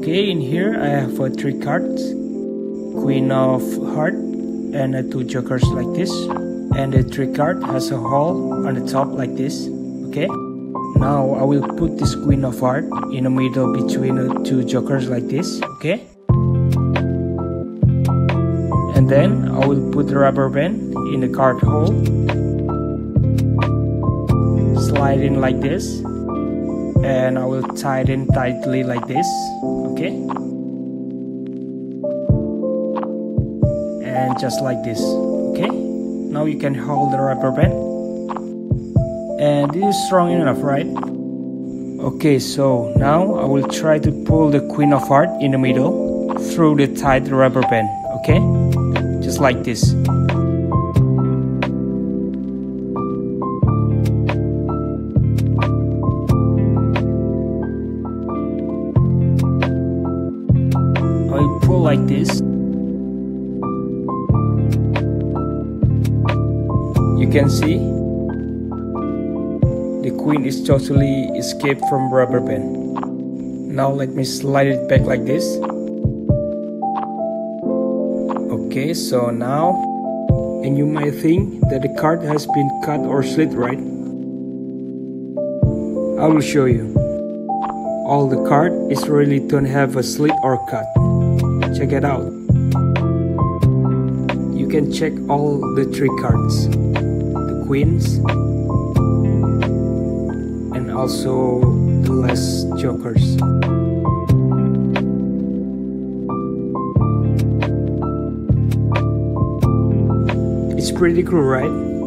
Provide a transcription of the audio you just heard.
Okay, in here I have uh, three cards. Queen of heart and uh, two jokers like this. And the three card has a hole on the top like this. Okay. Now I will put this queen of heart in the middle between the two jokers like this. Okay. And then I will put the rubber band in the card hole. Slide in like this and I will tie it in tightly like this okay? And just like this okay? Now you can hold the rubber band. And this is strong enough right? Okay so now I will try to pull the queen of heart in the middle through the tight rubber band okay? Just like this like this. You can see the queen is totally escaped from rubber band. Now let me slide it back like this. Okay so now and you might think that the card has been cut or slit right? I will show you. All the card is really don't have a slit or cut check it out. You can check all the three cards the queens and also the less jokers. It's pretty cool right